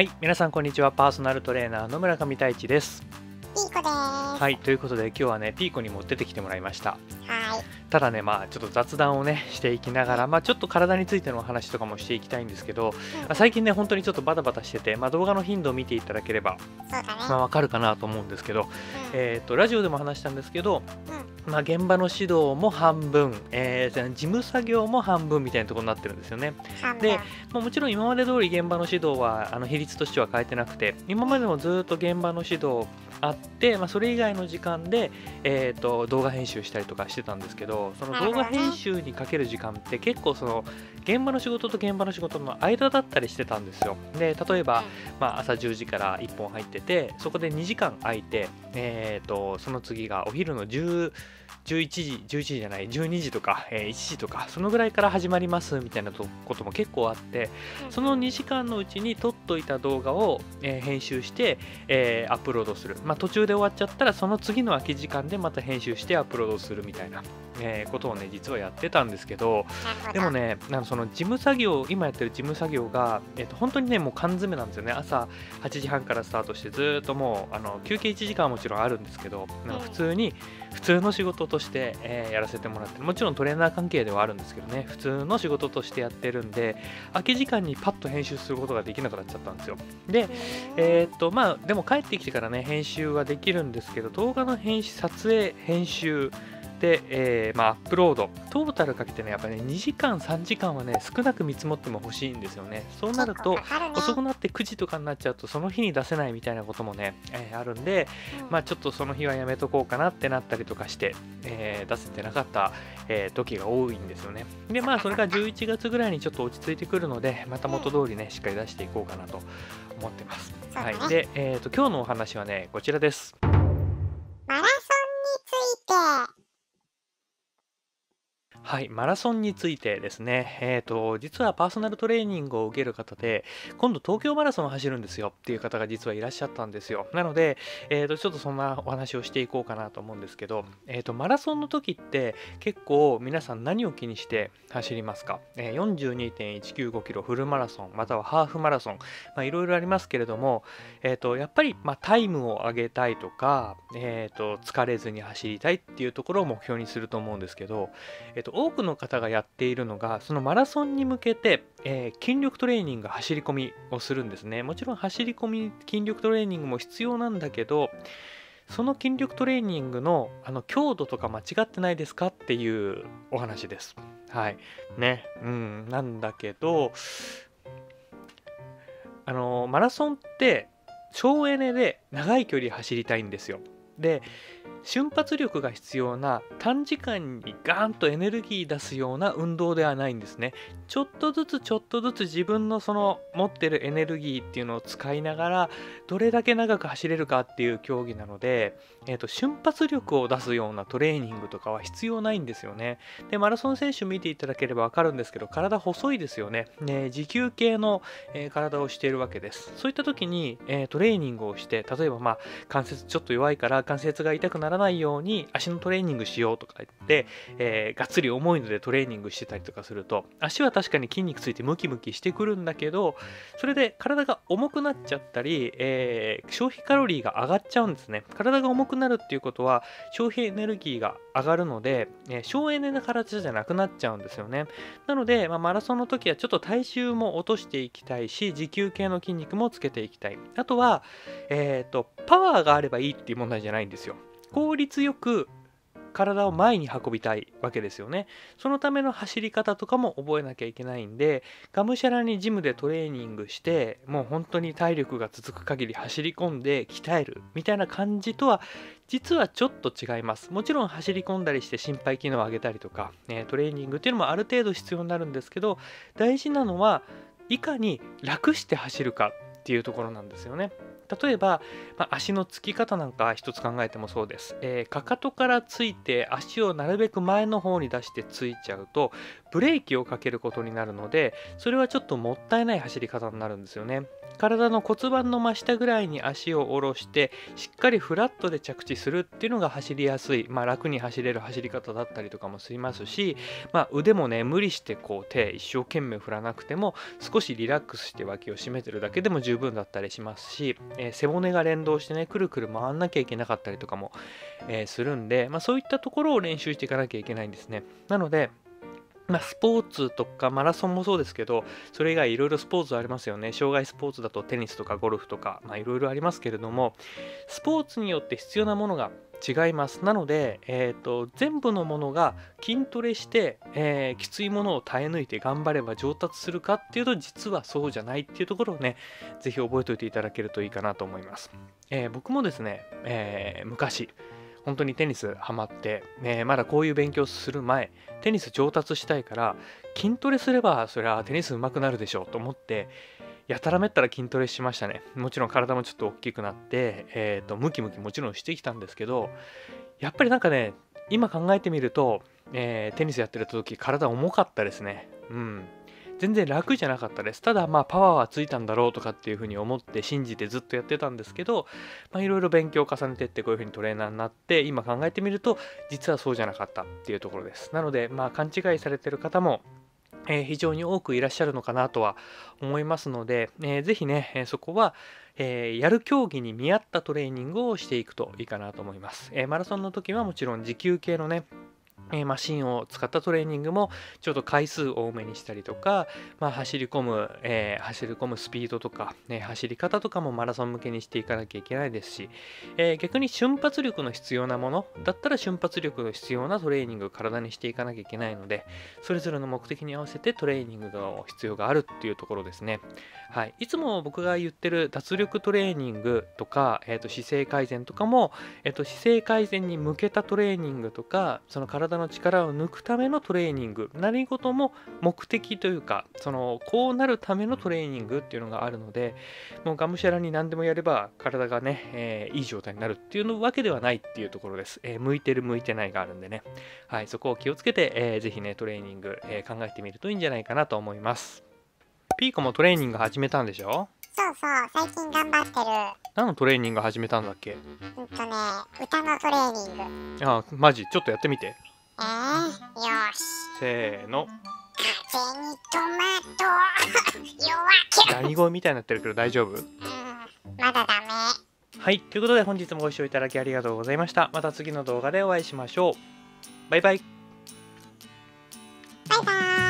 はい、皆さんこんにちは。パーソナルトレーナーの村上太一です。ピーコです。ははい、ということで今日はね、ピーコにも出てきてもらいました。い。ただね、まあちょっと雑談をね、していきながら、まあちょっと体についてのお話とかもしていきたいんですけど、まあ最近ね、本当にちょっとバタバタしてて、まあ動画の頻度を見ていただければ、そうだね。まあわかるかなと思うんですけど、うんえっ、と、ラジオでも話したんですけど、うんまあ現場の指導も半分、えー事務作業も半分みたいなところになってるんですよね。でまあ、もちろん今まで通り現場の指導はあの比率としては変えてなくて今までもずっと現場の指導あって、まあ、それ以外の時間で、えー、と動画編集したりとかしてたんですけどその動画編集にかける時間って結構その現場の仕事と現場の仕事の間だったりしてたんですよ。で例えば、まあ、朝10時から1本入っててそこで2時間空いて、えー、とその次がお昼の10 11時、11時じゃない、12時とか、えー1時とか、そのぐらいから始まりますみたいなとことも結構あって、うん。その2時間のうちに撮っといた動画を、えー編集して、えーアップロードする。まあ、途中で終わっちゃったら、その次の空き時間でまた編集してアップロードするみたいな、えーことをね、実はやってたんですけど。でもね、あのその事務作業、今やってる事務作業が、えっと本当にね、もう缶詰なんですよね。朝8時半からスタートして、ずーっともうあの休憩1時間はもちろんあるんですけど、なんか普通に、普通の仕事として、えーやらせてもらってる、もちろんトレーナー関係ではあるんですけどね、普通の仕事としてやってるんで、空き時間にパッと編集することができなくなっちゃったんですよ。で、えーっとまあでも帰ってきてからね編集はできるんですけど動画の編集撮影編集で、えーまあ、アップロード。トータルかけてねやっぱね2時間3時間はね少なく見積もっても欲しいんですよね。そうなるとね遅くなって9時とかになっちゃうとその日に出せないみたいなこともね、えーあるんで、うん。まあちょっとその日はやめとこうかなってなったりとかして、えー出せてなかった、えー時が多いんですよね。でまあそれが11月ぐらいにちょっと落ち着いてくるのでまた元通りねしっかり出していこうかなと思ってます。はい、で、えー、と今日のお話はねこちらですマラソンについて。はい、マラソンについてですね、えー、と実はパーソナルトレーニングを受ける方で今度東京マラソンを走るんですよっていう方が実はいらっしゃったんですよ。なので、えー、とちょっとそんなお話をしていこうかなと思うんですけど、えー、とマラソンの時って結構皆さん何を気にして走りますか、えー、42.195キロフルマラソンまたはハーフマラソンいろいろありますけれども、えー、とやっぱり、まあ、タイムを上げたいとか、えー、と疲れずに走りたいっていうところを目標にすると思うんですけど、えっと、多くの方がやっているのがそのマラソンに向けて、えー筋力トレーニング走り込みをするんですね。もちろん走り込み筋力トレーニングも必要なんだけどその筋力トレーニングのあの強度とか間違ってないですかっていうお話です。はい。ね。うん。なんだけどあのマラソンって省エネで長い距離走りたいんですよ。で瞬発力が必要な短時間にガーンとエネルギー出すような運動ではないんですね。ちょっとずつちょっとずつ自分のその持ってるエネルギーっていうのを使いながらどれだけ長く走れるかっていう競技なので、えー、と瞬発力を出すようなトレーニングとかは必要ないんですよね。でマラソン選手見ていただければ分かるんですけど体細いですよね。ね持久系の、えー体をしているわけです。そういった時に、えートレーニングをして例えばまあ関節ちょっと弱いから関節が痛くならないように足のトレーニングしようとか言って、えーがっつり重いのでトレーニングしてたりとかすると足は確かに筋肉ついてムキムキしてくるんだけどそれで体が重くなっちゃったり、えー消費カロリーが上がっちゃうんですね。体が重くなるっていうことは消費エネルギーが上がるので、え省エネな体じゃなくなっちゃうんですよね。なので、まあ、マラソンの時はちょっと体重も落としていきたいし持久系の筋肉もつけていきたい。あとは、えー、とパワーがあればいいっていう問題じゃないないんですよ。効率よく体を前に運びたいわけですよね。そのための走り方とかも覚えなきゃいけないんでがむしゃらにジムでトレーニングしてもう本当に体力が続く限り走り込んで鍛えるみたいな感じとは実はちょっと違います。もちろん走り込んだりして心肺機能を上げたりとか、ね、トレーニングっていうのもある程度必要になるんですけど大事なのはいかに楽して走るかっていうところなんですよね。例えば、まあ、足のつき方なんか一つ考えてもそうです、えーかかとからついて足をなるべく前の方に出してついちゃうとブレーキをかけることになるのでそれはちょっともったいない走り方になるんですよね。体の骨盤の真下ぐらいに足を下ろしてしっかりフラットで着地するっていうのが走りやすい、まあ、楽に走れる走り方だったりとかもしますし、まあ、腕もね無理してこう手一生懸命振らなくても少しリラックスして脇を締めてるだけでも十分だったりしますし、えー背骨が連動してねくるくる回んなきゃいけなかったりとかも、えーするんで、まあ、そういったところを練習していかなきゃいけないんですね。なのでまあ、スポーツとかマラソンもそうですけどそれ以外いろいろスポーツありますよね。障害スポーツだとテニスとかゴルフとかまあいろいろありますけれどもスポーツによって必要なものが違います。なので、えー、と全部のものが筋トレして、えーきついものを耐え抜いて頑張れば上達するかっていうと実はそうじゃないっていうところをねぜひ覚えておいていただけるといいかなと思います、えー僕もですね、えー昔本当にテニスハマって、ね、まだこういう勉強する前テニス上達したいから筋トレすればそりゃテニス上手くなるでしょうと思ってやたらめったら筋トレしましたね。もちろん体もちょっと大きくなって、えー、とムキムキもちろんしてきたんですけどやっぱりなんかね今考えてみると、えーテニスやってる時体重かったですね。うん。全然楽じゃなかったですただまあパワーはついたんだろうとかっていうふうに思って信じてずっとやってたんですけどまあいろいろ勉強を重ねてってこういうふうにトレーナーになって今考えてみると実はそうじゃなかったっていうところですなのでまあ勘違いされてる方もえ非常に多くいらっしゃるのかなとは思いますので、えーぜひね、えそこは、えーやる競技に見合ったトレーニングをしていくといいかなと思います。えマラソンの時はもちろん持久系のね、えマシンを使ったトレーニングもちょっと回数多めにしたりとか、まあ、走り込む、えー走り込むスピードとか、ね、走り方とかもマラソン向けにしていかなきゃいけないですし、えー逆に瞬発力の必要なものだったら瞬発力の必要なトレーニングを体にしていかなきゃいけないのでそれぞれの目的に合わせてトレーニングの必要があるっていうところですね。はい、いつも僕が言ってる脱力トレーニングとか、えー、と姿勢改善とかも、えー、と姿勢改善に向けたトレーニングとかその体の力を抜くためのトレーニング何事も目的というかそのこうなるためのトレーニングっていうのがあるのでもうがむしゃらに何でもやれば体がね、えーいい状態になるっていうのわけではないっていうところです、えー向いてる向いてないがあるんでね。はいそこを気をつけて、えーぜひねトレーニング、えー考えてみるといいんじゃないかなと思います。ピーコもトレーニング始めたんでしょ？そうそう、最近頑張ってる。何のトレーニング始めたんだっけ？うんとね、歌のトレーニング。あマジ？ちょっとやってみてあよし。せーの。風にトマト。弱気。何語みたいになってるけど大丈夫、うん、まだダメ。はいということで本日もご視聴いただきありがとうございました。また次の動画でお会いしましょう。バイバイ。バイバイ。